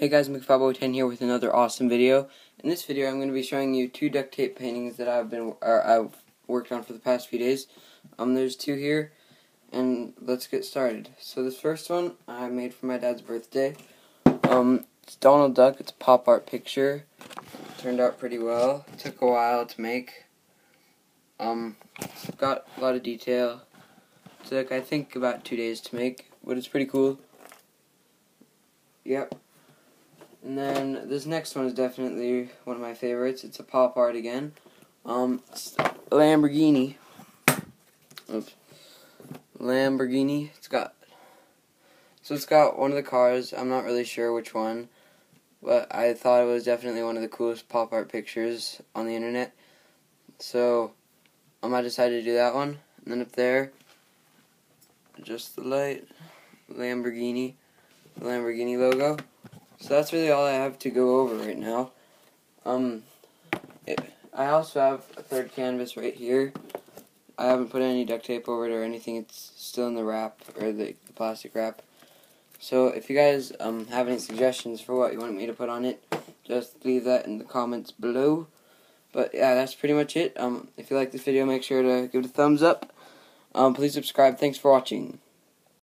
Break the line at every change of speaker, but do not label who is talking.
Hey guys, McFabo10 here with another awesome video. In this video, I'm going to be showing you two duct tape paintings that I've been or I've worked on for the past few days. Um, there's two here, and let's get started. So this first one I made for my dad's birthday. Um, it's Donald Duck. It's a pop art picture. turned out pretty well. It took a while to make. Um, got a lot of detail. It took I think about two days to make, but it's pretty cool. Yep. And then this next one is definitely one of my favorites. It's a pop art again. Um, Lamborghini. Oops. Lamborghini. It's got. So it's got one of the cars. I'm not really sure which one, but I thought it was definitely one of the coolest pop art pictures on the internet. So, um, I decided to do that one. And then up there, just the light, Lamborghini, the Lamborghini logo. So that's really all I have to go over right now. Um, it, I also have a third canvas right here. I haven't put any duct tape over it or anything. It's still in the wrap or the, the plastic wrap. So if you guys um, have any suggestions for what you want me to put on it, just leave that in the comments below. But yeah, that's pretty much it. Um, if you like this video, make sure to give it a thumbs up. Um, please subscribe. Thanks for watching.